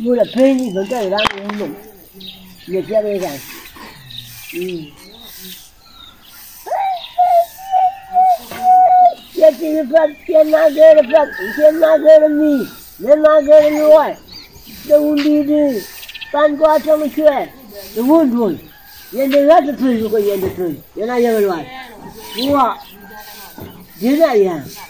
mua là thuê như vẫn cái đang uống mình nhiệt ra đây rồi ừ Chết thì phát, chết na ghê là phát, chết na ghê là mì, chết na ghê là nguội. Tôi uống đi đi, tan qua trong cái chuyện, tôi uống rồi. Yên đi hết rồi rồi, coi yên đi rồi, yên này yên rồi. Ua, thế này à? Yang mana yang yang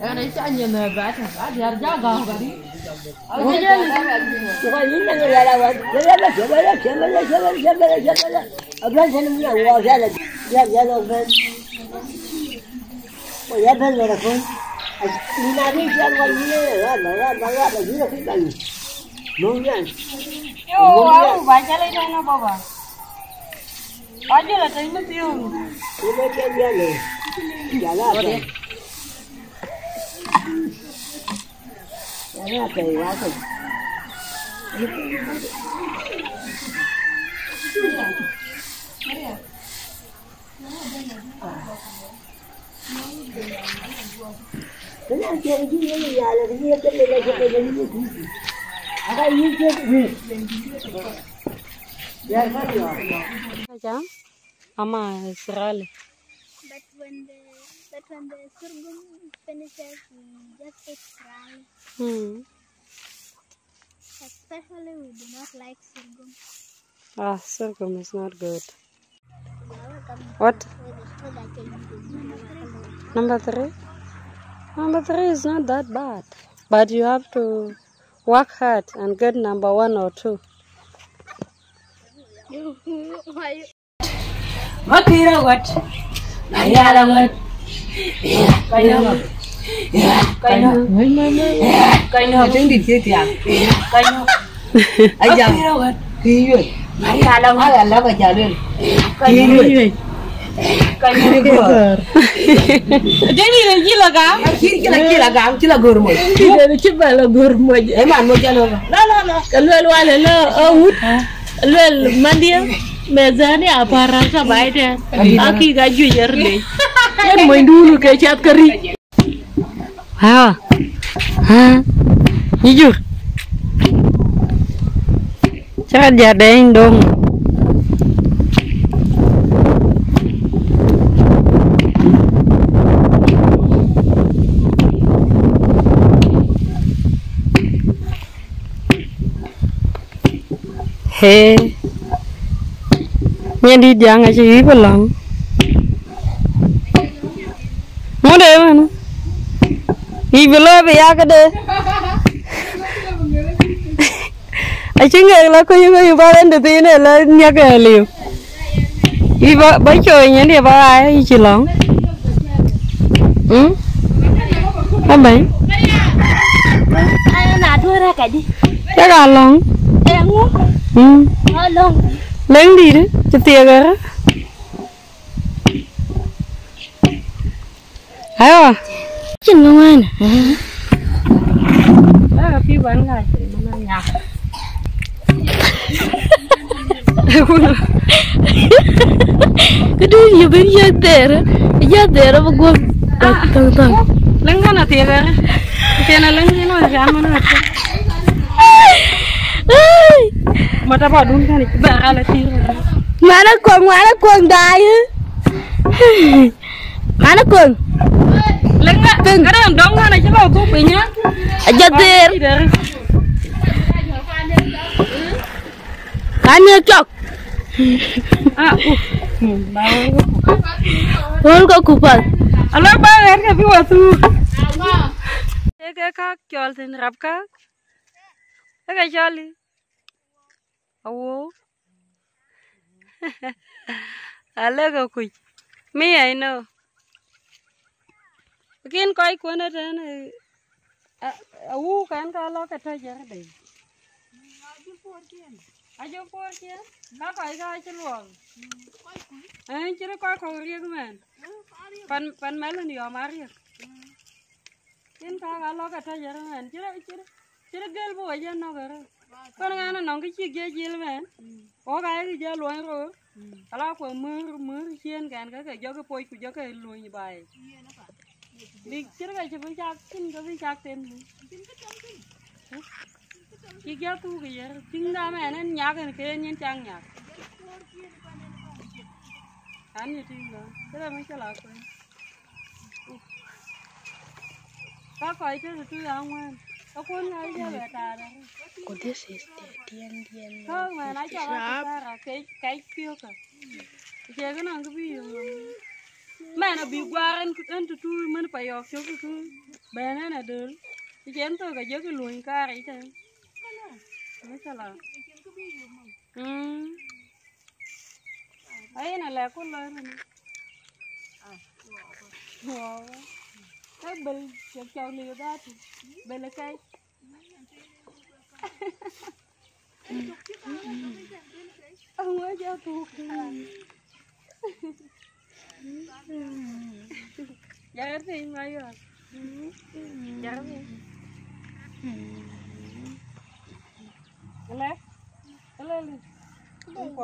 Ada isannya na bata, ada jaga kali. Coba ini nang ya lawan. Coba lah, coba lah, coba lah, coba lah, coba lah, coba lah. Abang sana punya uang sana. Ya, ya lo ben. Oh ya ben lo pun. Ni nanti siapa kau ni? Ah, mana, mana, mana, ni nak kita ni. Mungkin. Yo, aku baca lagi sana baba. Aja lah tadi mesti om. Ini dia dia ni. Jalan. Jalan ke ya tu. Kenapa dia begini ni ya? Lagi dia kena lagi kena ni. Ada ini je ni. Ya, mana? Aja. Ama Israel. But when the but when the sorghum finishes, we just eat dry. Hmm. Especially we do not like sorghum. Ah, sorghum is not good. What? with the sugar changes. Number three? Number three is not that bad. But you have to work hard and get number one or two. Why Makira wat. Ayala wat. Kaino. Kaino. Kaino. Tiếng đi chơi tiang. Kaino. Ai chàng. Makira wat. Kỳ yun. Ayala wat. Ayala wat chàng lên. Kaino yun. Kaino yun. Jadi lagi lah kan? Kiri kila kila gam kila gormoy. Tidak coba lah gurmoj. Eh man mo jalo ba. La la la. Kalwel wale la awut. Kalwel mandia mezani apara sa baide. Aki ga jujer de. Kan main dulu kayak cat keri. Ha. Ha. Jujur. Jangan jadain dong. Hei. Ini dia jangan sih pulang. Ibu lo be ya ke deh. Aja nggak lah kau yang kau bawa nanti ini lah nyak liu. Ibu baca ini dia bawa ai chỉ lòng. Hmm? Apa ini? Ayo nak thua ra cái đi. Chắc là lòng. Em ngu. Nó lông. Lên đi đấy, cho tiền ra. Ayo. Chân ngon ngoan. Đó phía bán lại thì nó nhà. Cái đứa gì bên dưới tè đó. Dưới tè đó mà quên. Tầng tầng. Lên cái nào tiền ra. Tiền là lên cái nó ra mà nó. Mà ta bảo đúng cái Tưng Jatir Kanya cok. Wal ko Awo. Ala ko kuj Me I know. Kin koi kuona tan. Awu kan ka lo ka ta jar dai. Ajo por kia. Ka koi ka chluong. Eh, chire koi ko riek men. Pan pan melon yo maria. Kin ka ga lo ka ta jar men. Chire chire chire gel bo ya no gara. Kon ngana nong ki chi ge jil men. O ga ki je lo ro. Ala ko mur mur chien kan ka ka jo cái poi ku jo ka luôn ni bai. Đi chire ga chi bi chak kin ga bi chak ten. Chi ge tu cái giờ ting da men en nyak en ke nyen chang nyak. Anh như ting đó. Thế là mới cho lạc rồi. Có coi chứ là tôi ăn ngoan. Có cuốn ngay chứ về tà đó. Oh, this is the dien dien. Không mà nói cho bác ta là cái cái phiêu cả. Chị cái nào cái ví dụ mà nó bị qua anh anh tụi tôi mình phải học cho tụi tôi. Bé này là được. Chị em tôi cả nhớ cái lùi ca đấy chứ. Mới sao là. Ừ. ấy, này là con lớn rồi. Wow. Cái bì chọc chọc liều ra thì bì là cây. Ừ. Ông ấy cho thuộc Dạ thì mấy rồi Dạ thì Cái lát. Cái lát đi. Không